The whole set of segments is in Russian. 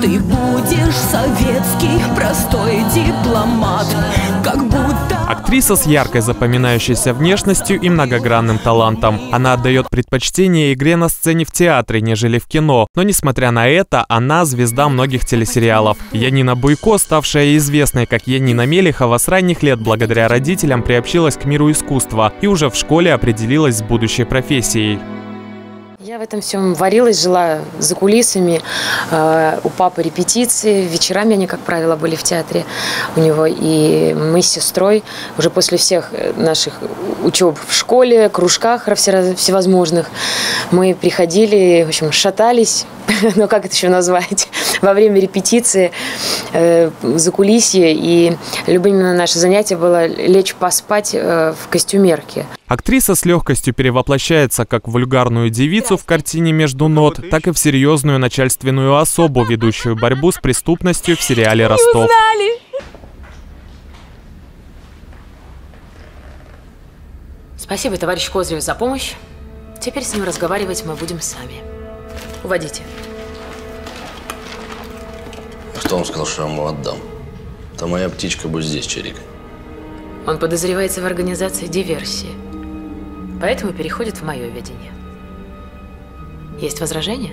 Ты будешь советский простой дипломат Как будто Актриса с яркой запоминающейся внешностью и многогранным талантом. Она отдает предпочтение игре на сцене в театре, нежели в кино. Но несмотря на это, она звезда многих телесериалов. Янина Буйко, ставшая известной как Янина Мелехова, с ранних лет благодаря родителям приобщилась к миру искусства и уже в школе определилась с будущей профессией. Я в этом всем варилась, жила за кулисами. Э, у папы репетиции. Вечерами они, как правило, были в театре у него. И мы с сестрой уже после всех наших учеб в школе, кружках всевозможных, мы приходили, в общем, шатались, ну как это еще назвать, во время репетиции э, за кулисье. И любимое наше занятие было лечь поспать э, в костюмерке. Актриса с легкостью перевоплощается как в вульгарную девицу в картине «Между нот», так и в серьезную начальственную особу, ведущую борьбу с преступностью в сериале «Ростов». Спасибо, товарищ Козырев, за помощь. Теперь с ним разговаривать мы будем сами. Уводите. Кто вам сказал, что я ему отдам? То моя птичка будет здесь, Чирикой. Он подозревается в организации диверсии. Поэтому переходит в мое видение. Есть возражения?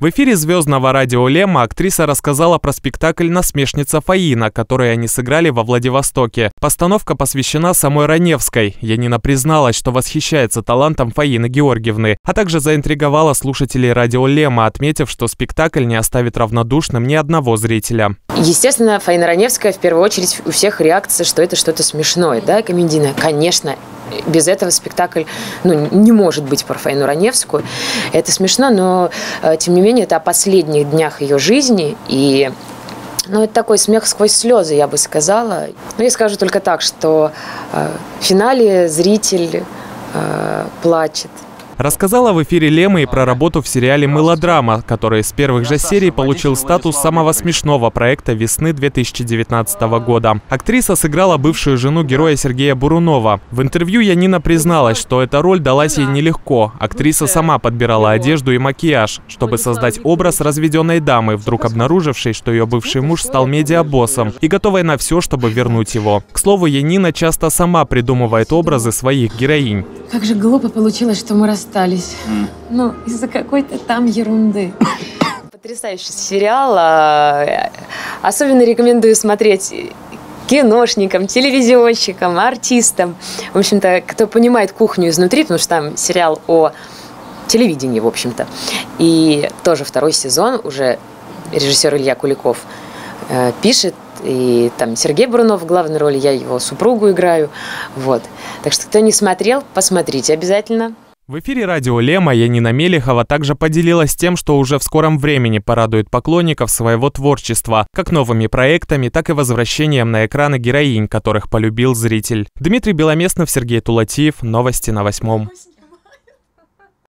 В эфире звездного радио Лема актриса рассказала про спектакль «Насмешница Фаина», который они сыграли во Владивостоке. Постановка посвящена самой Раневской. Янина призналась, что восхищается талантом Фаины Георгиевны, а также заинтриговала слушателей радио Лема, отметив, что спектакль не оставит равнодушным ни одного зрителя. Естественно, Фаина Раневская в первую очередь у всех реакция, что это что-то смешное, да, комедийное. Конечно, без этого спектакль ну, не может быть про Фаину Раневскую. Это смешно, но э, тем не менее это о последних днях ее жизни и ну, это такой смех сквозь слезы, я бы сказала. Но я скажу только так, что э, в финале зритель э, плачет. Рассказала в эфире Лема и про работу в сериале «Мылодрама», который с первых же серий получил статус самого смешного проекта весны 2019 года. Актриса сыграла бывшую жену героя Сергея Бурунова. В интервью Янина призналась, что эта роль далась ей нелегко. Актриса сама подбирала одежду и макияж, чтобы создать образ разведенной дамы, вдруг обнаружившей, что ее бывший муж стал медиабоссом и готовой на все, чтобы вернуть его. К слову, Янина часто сама придумывает образы своих героинь. Как же глупо получилось, что мы расстались. Mm. Ну, из-за какой-то там ерунды. Потрясающий сериал. А, особенно рекомендую смотреть киношникам, телевизионщикам, артистам. В общем-то, кто понимает кухню изнутри, потому что там сериал о телевидении, в общем-то. И тоже второй сезон уже режиссер Илья Куликов э, пишет и там Сергей Брунов в главной роли, я его супругу играю. Вот. Так что, кто не смотрел, посмотрите обязательно. В эфире радио Лема Янина Мелехова также поделилась тем, что уже в скором времени порадует поклонников своего творчества, как новыми проектами, так и возвращением на экраны героинь, которых полюбил зритель. Дмитрий Беломестнов, Сергей Тулатиев, Новости на восьмом.